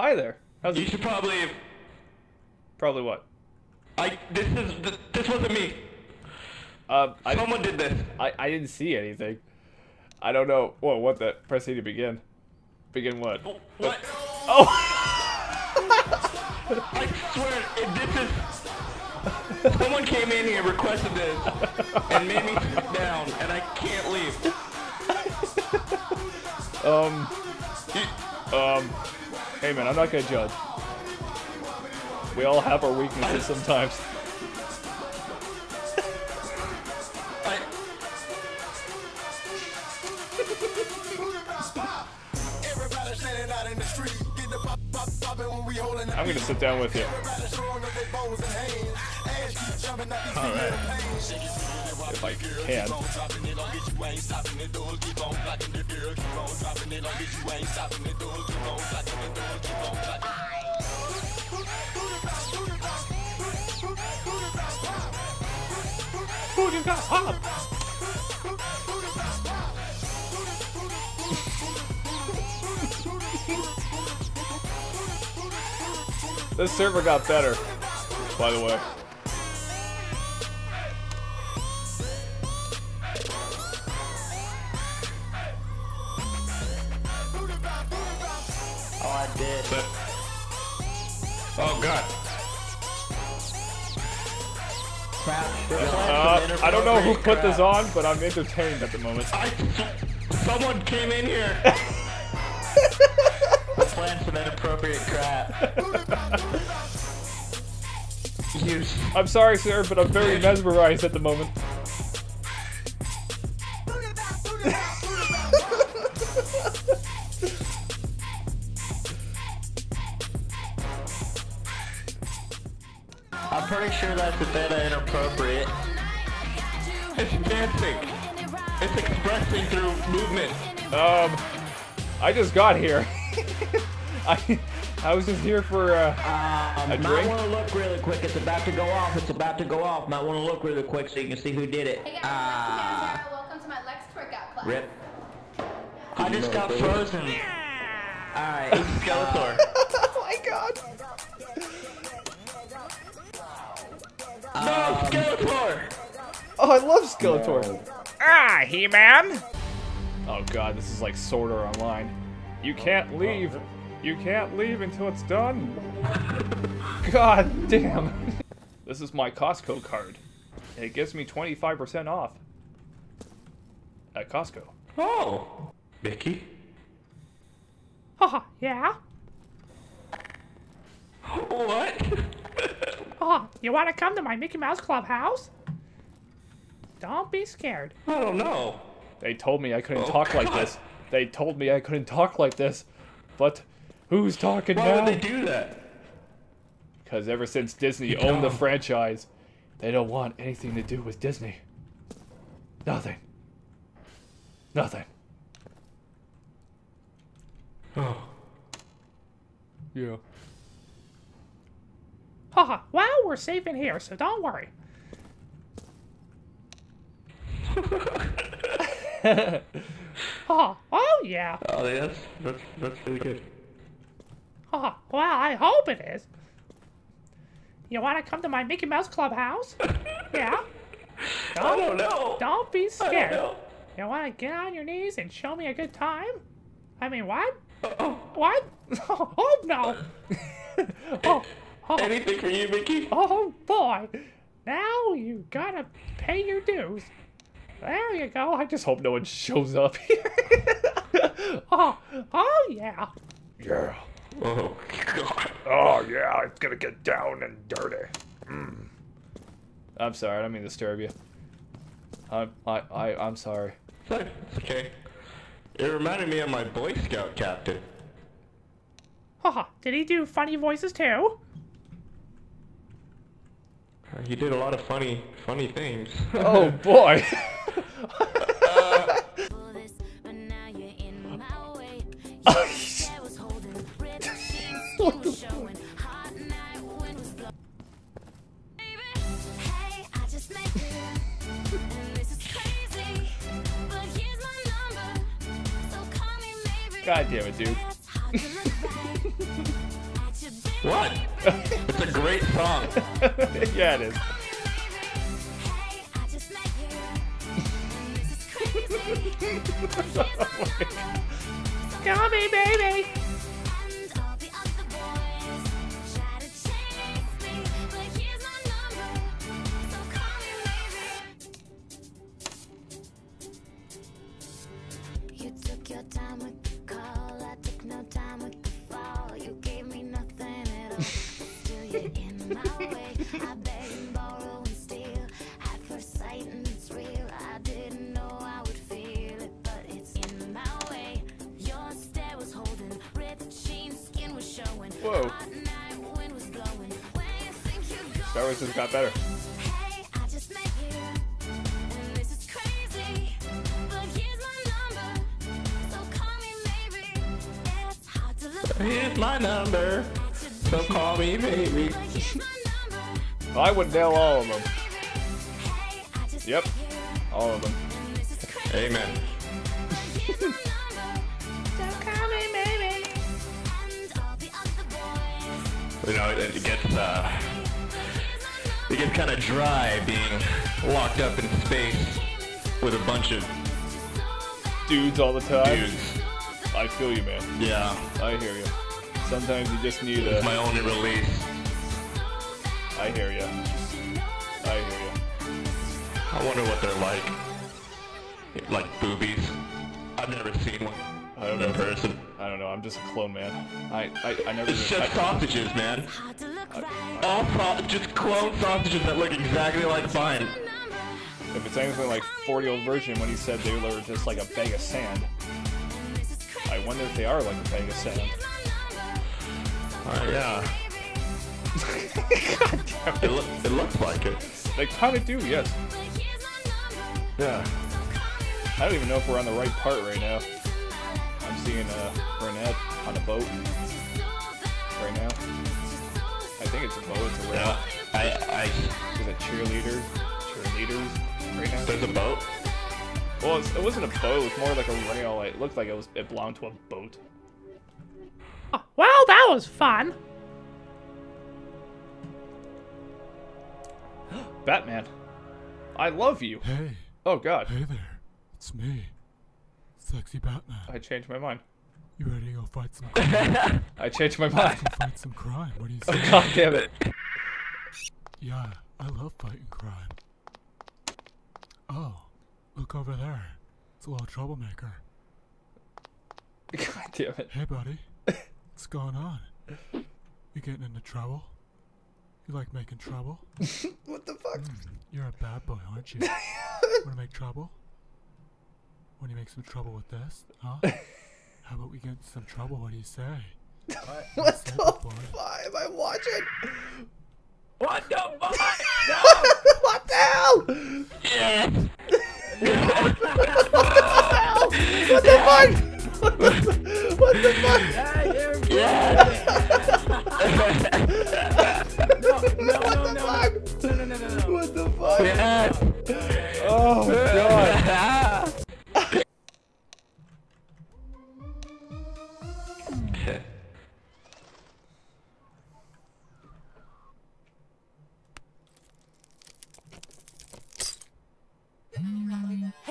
Hi there. How's You should probably. Probably what? I. This is. This, this wasn't me. Um, I, Someone did this. I I didn't see anything. I don't know. Whoa, what the? Press A to begin. Begin what? What? Oh! Someone came in here, requested this, and made me sit down, and I can't leave. Um, um, hey man, I'm not gonna judge. We all have our weaknesses sometimes. Everybody standing out in the street, I'm gonna sit down with you. Everybody showing up their bows and hands. Ass This server got better, by the way. Oh, I did. but, oh god. Crap. Uh, I don't know who put this on, but I'm entertained at the moment. I. Someone came in here. Playing some inappropriate crap. You. I'm sorry, sir, but I'm very mesmerized at the moment. I'm pretty sure that's a bit inappropriate. It's dancing. It's expressing through movement. Um, I just got here. I I was just here for uh, Um, A might drink? want to look really quick. It's about to go off. It's about to go off. Might want to look really quick so you can see who did it. Hey guys, Ah, uh, welcome to my Lex workout class. rip. I just got frozen. Alright. Skeletor. oh my god. No, Skeletor! Oh, I love Skeletor. Ah, He-Man. Oh god, this is like Sword Art Online. You can't leave. You can't leave until it's done. God damn. This is my Costco card. It gives me 25% off. At Costco. Oh! Mickey? Haha, yeah? What? Oh, you want to come to my Mickey Mouse Clubhouse? Don't be scared. I don't know. They told me I couldn't Oh, talk like this. They told me I couldn't talk like this. But who's talking Why now? would they do that? Because ever since Disney You owned the franchise, they don't want anything to do with Disney. Nothing. Nothing. Oh. Yeah. Haha, well, we're safe in here, so don't worry. oh, oh yeah. Oh, that's, that's, that's really good. Haha, well, I hope it is. You want to come to my Mickey Mouse Clubhouse? Yeah? I don't know. Don't be don't scared. know. You want to get on your knees and show me a good time? I mean, what? Oh, What? Oh, no. oh, oh, anything for you, Mickey? oh, boy. Now you gotta pay your dues. There you go. I I just hope no one shows up here. Oh, oh, yeah. yeah. Oh, God. Oh, yeah, it's gonna get down and dirty. Mm. I'm sorry, I don't mean to disturb you. I'm, I, I, I'm sorry. It's okay. It reminded me of my Boy Scout captain. Haha, did he do funny voices too? He did a lot of funny, funny things. Oh, boy. What? it's a great song. yeah, it is. Call me, baby. You took your time with is crazy. But here's my number, so call me. It's hard to look Here's my number. So call me baby. but here's my number. I would nail all of them. Hey, I just Yep. All of them. and this is crazy. Amen. Here's my number, So call me, baby. and all the other boys. You know, it, it gets uh, it gets kind of dry being locked up in space with a bunch of Dudes all the time. dudes. I feel you, man. Yeah, I hear you. Sometimes you just need a. my only release. I hear you. I hear you. I wonder what they're like. Like boobies. I've never seen one I don't know. person. I don't know. I'm just a clone man. I I, I never. It's I, just sausages, man. Hard to look right. All sau- just clone sausages that look exactly like mine. if it's anything like 40 old version when he said they were just like a bag of sand, I wonder if they are like a bag of sand. Uh, yeah. It, loo- it looks like it. They kind of do, yes. Yeah. I don't even know if we're on the right part right now. I'm seeing uh, Burnett on a boat right now. I think it's a boat. It's a Yeah. I, I, Is it cheerleader? Cheerleaders right now? there's a boat. Well, it's, it wasn't a boat. It was more like a rail. It looked like it was. It belonged to a boat. Oh, well, that was fun. Batman. I love you. Hey, Oh God. hey there. It's me. Sexy Batman. I changed my mind. You ready to go fight some crime? I changed my mind. fight some crime. What do you oh, say? God damn it. Yeah, I love fighting crime. Oh, look over there. It's a little troublemaker. God damn it. Hey, buddy. What's going on? You getting into trouble? You like making trouble? What the fuck? Hmm, you're a bad boy, aren't you? Wanna make trouble? Wanna make some trouble with this? Huh? How about we get into some trouble? What do you say? What Say the it, boy. fuck am I watching? What the fuck? what the hell? Yes! What the fuck? What the, fuck? what the fuck? Yes! what the fuck? What the fuck? Yes!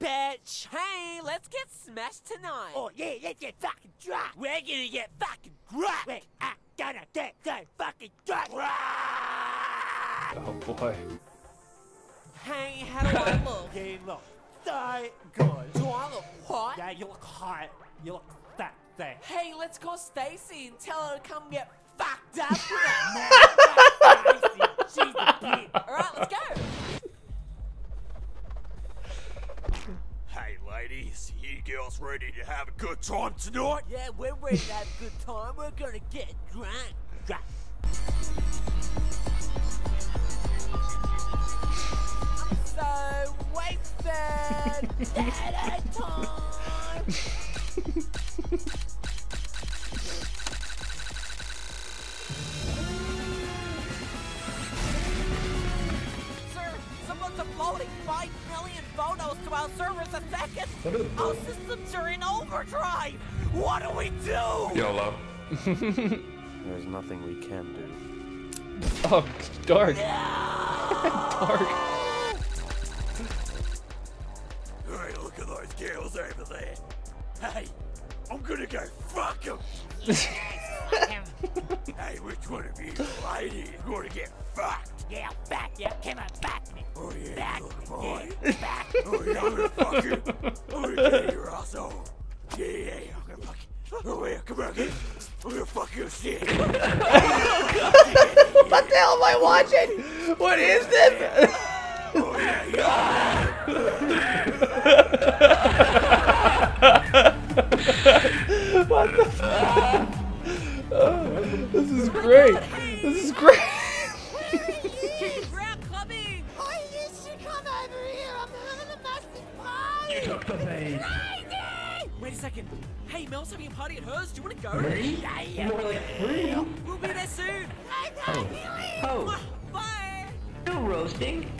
Bitch! Hey, let's get smashed tonight! Oh, yeah, let's get fucking drunk! We're gonna get fucking drunk! Wait, I gotta get so fucking drunk! Oh boy. Hey, how do I look? yeah, you look so good. Do I look hot? Yeah, you look hot. You look sexy. Hey, let's call Stacy and tell her to come get fucked up ready to have a good time tonight? Yeah, we're ready to have a good time. We're gonna get drunk. Drunk. I'm so wasted. million photos to our servers a second. Our systems are in overdrive. What do we do? YOLO. There's nothing we can do. Oh, dark. dark. Hey, look at those girls over there. Hey, I'm gonna go fuck them. hey, which one of you ladies wanna get fucked? Yeah, back, yeah, come on, back me. Oh yeah, Back look, me, boy. yeah, oh, back. Oh yeah, I'm gonna fuck you. Oh, I'm gonna get your asshole. Yeah, yeah, I'm gonna fuck you. Oh yeah, come on, kid. I'm gonna fuck your shit. What the hell am I watching? What is this? Oh yeah, yeah. what the fuck? Oh, this is great. This is great. We're out clubbing. Oh, you should come over here. I'm having a massive party. You took the bait. Wait a second. Hey, Mel's having a party at hers. Do you want to go? Me? Yeah, yeah. More like three. We'll be there soon. Oh, oh. Bye. still roasting.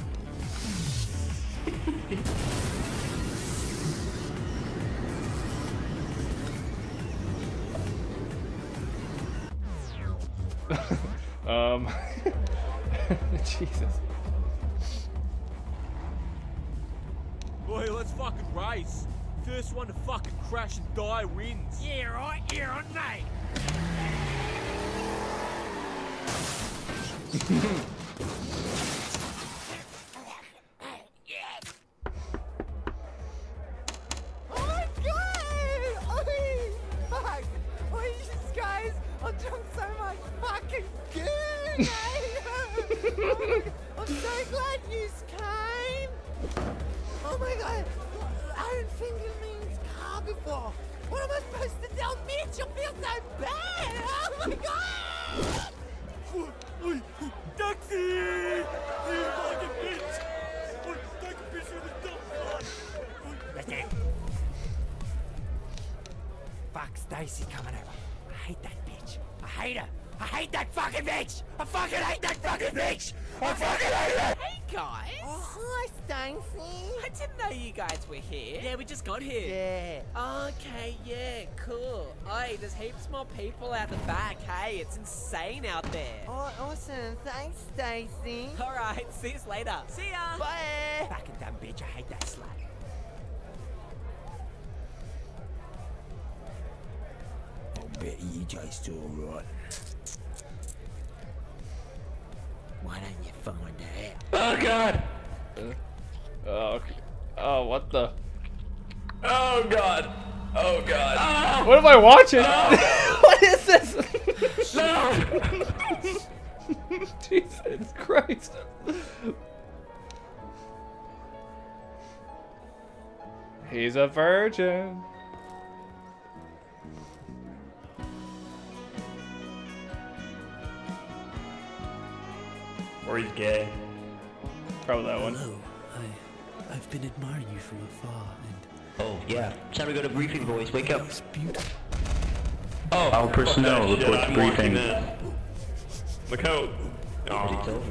Jesus. Boy, let's fucking race. First one to fucking crash and die wins. Yeah, right. Yeah, on me. I haven't fingered Ming's car before! What am I supposed to tell Mitch? I feel so bad! Oh my god! Taxi! You fucking bitch! Take a picture of the dump Listen. Fuck Stacy coming over. I hate that bitch. I hate her. I hate that fucking bitch. I fucking hate that fucking bitch. I fucking hate her. Hey guys. Oh, hi, Stacy! I didn't know you guys were here. Yeah, we just got here. Yeah. Okay, yeah, cool. Oi, there's heaps more people out the back. Hey, it's insane out there. Oh, awesome. Thanks, Stacy. Alright, see you later. See ya. Bye. Fucking dumb bitch, I hate that slut. I bet you guys do alright. Why don't find out? Oh god. Oh, okay. oh, what the? Oh god. Oh god. Oh. What am I watching? Oh. what is this? No. Jesus Christ. He's a virgin. Or he's gay. Probably that one. Hello, I, I've been admiring you from afar, and Oh, yeah. Time to go to briefing, boys. Wake up. Oh, Our personnel fuck reports briefing. watching this. Look how. It's over.